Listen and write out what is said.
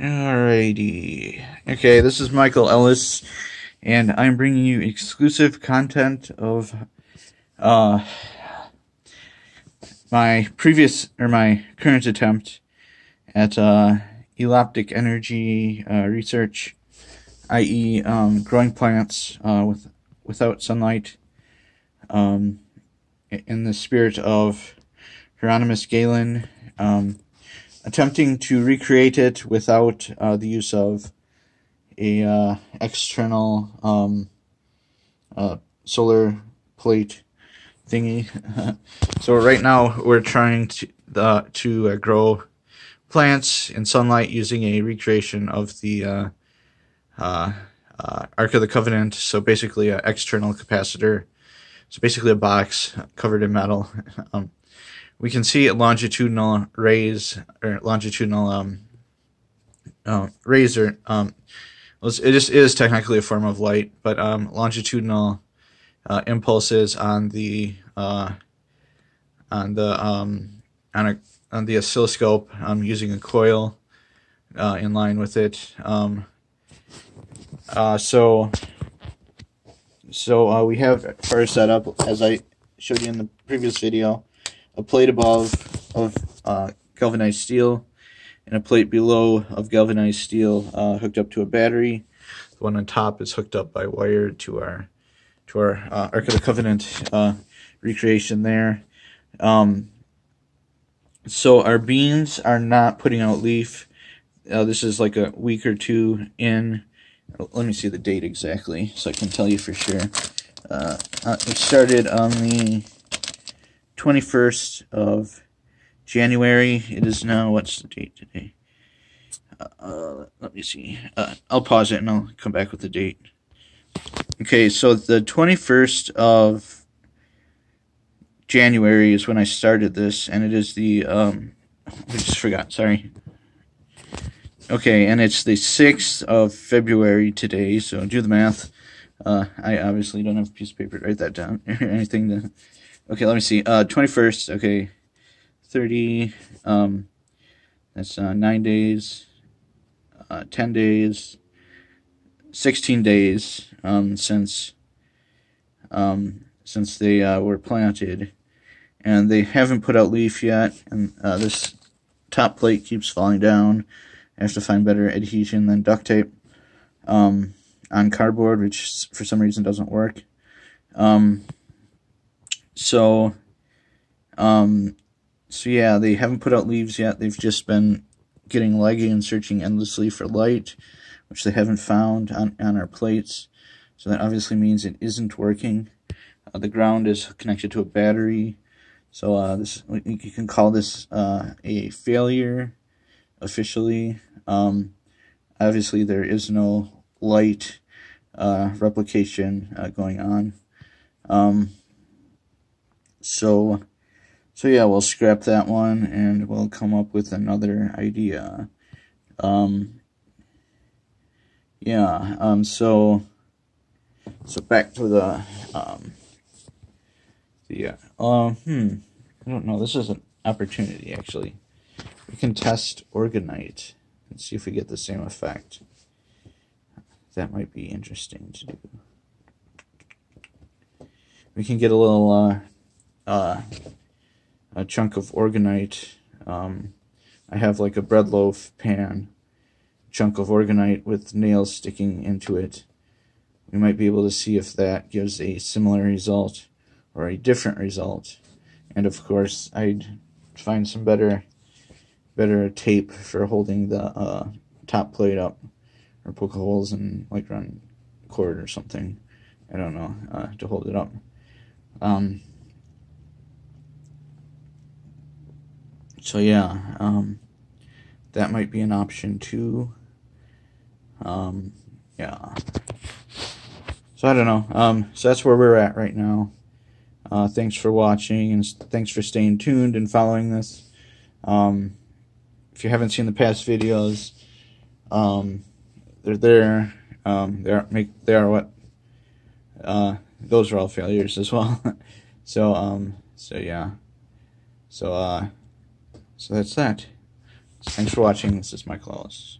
Alrighty. Okay, this is Michael Ellis, and I'm bringing you exclusive content of uh, my previous or my current attempt at uh, eloptic energy uh, research, i.e., um, growing plants uh, with without sunlight, um, in the spirit of Hieronymus Galen. Um, attempting to recreate it without uh, the use of a uh, external um, uh, solar plate thingy. so right now we're trying to uh, to uh, grow plants in sunlight using a recreation of the uh, Ark of the Covenant. So basically, an external capacitor. So basically, a box covered in metal. um, we can see a longitudinal rays or longitudinal um, uh, rays or um, it just is technically a form of light, but um, longitudinal uh, impulses on the uh, on the um, on a on the oscilloscope. I'm um, using a coil uh, in line with it. Um, uh, so so uh, we have our setup as I showed you in the previous video a plate above of uh, galvanized steel and a plate below of galvanized steel uh, hooked up to a battery. The one on top is hooked up by wire to our to our uh, Ark of the Covenant uh, recreation there. Um, so our beans are not putting out leaf. Uh, this is like a week or two in. Let me see the date exactly so I can tell you for sure. Uh, it started on the 21st of January. It is now, what's the date today? Uh, uh, let me see. Uh, I'll pause it and I'll come back with the date. Okay, so the 21st of January is when I started this, and it is the, um, I just forgot, sorry. Okay, and it's the 6th of February today, so do the math. Uh, I obviously don't have a piece of paper to write that down or anything to Okay, let me see. Uh, 21st, okay. 30, um, that's uh, 9 days, uh, 10 days, 16 days um, since um, since they uh, were planted. And they haven't put out leaf yet, and uh, this top plate keeps falling down. I have to find better adhesion than duct tape um, on cardboard, which for some reason doesn't work. Um, so, um, so yeah, they haven't put out leaves yet. They've just been getting leggy and searching endlessly for light, which they haven't found on, on our plates. So that obviously means it isn't working. Uh, the ground is connected to a battery. So uh, this you can call this uh, a failure officially. Um, obviously, there is no light uh, replication uh, going on. Um, so, so yeah, we'll scrap that one and we'll come up with another idea. Um, yeah, um, so, so back to the, um, the, uh, uh, hmm, I don't know, this is an opportunity, actually. We can test Orgonite and see if we get the same effect. That might be interesting to do. We can get a little, uh, uh, a chunk of orgonite. Um, I have like a bread loaf pan chunk of orgonite with nails sticking into it. We might be able to see if that gives a similar result or a different result. And of course, I'd find some better better tape for holding the uh, top plate up or poke holes in like run cord or something. I don't know, uh, to hold it up. Um, so yeah, um, that might be an option too. Um, yeah. So I don't know. Um, so that's where we're at right now. Uh, thanks for watching and thanks for staying tuned and following this. Um, if you haven't seen the past videos, um, they're there. Um, they are make they are what. Uh, those are all failures as well. so um, so yeah. So uh. So that's that. Thanks for watching. This is Michael Ellis.